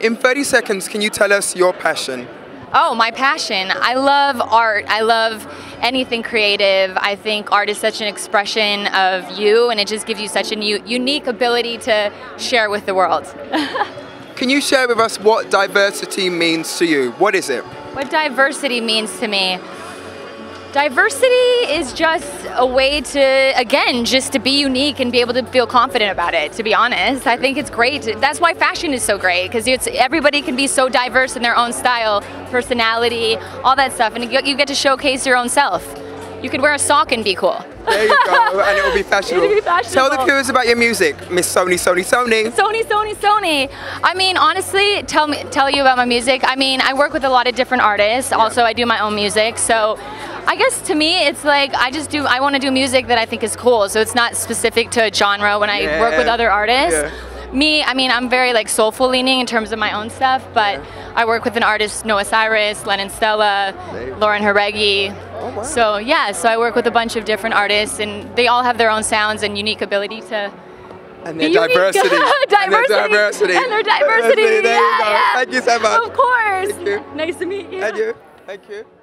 In 30 seconds, can you tell us your passion? Oh, my passion. I love art. I love anything creative. I think art is such an expression of you, and it just gives you such a new, unique ability to share with the world. Can you share with us what diversity means to you? What is it? What diversity means to me? Diversity is just a way to, again, just to be unique and be able to feel confident about it, to be honest. I think it's great. That's why fashion is so great, because it's everybody can be so diverse in their own style, personality, all that stuff, and you get to showcase your own self. You could wear a sock and be cool. There you go, and it will be fashionable. It'll be fashionable. Tell the viewers about your music, Miss Sony, Sony, Sony. Sony, Sony, Sony. I mean, honestly, tell me, tell you about my music. I mean, I work with a lot of different artists. Yeah. Also, I do my own music, so I guess to me, it's like I just do. I want to do music that I think is cool. So it's not specific to a genre when I yeah. work with other artists. Yeah. Me, I mean, I'm very like soulful leaning in terms of my own stuff, but yeah. I work with an artist, Noah Cyrus, Lennon Stella, Lauren Jauregui. Oh, wow. So yeah, so I work with a bunch of different artists, and they all have their own sounds and unique ability to and their diversity. diversity. And their diversity. And their diversity. There yeah, you go. Yeah. Thank you so much. Of course. Thank you. Nice to meet you. Thank you. Thank you.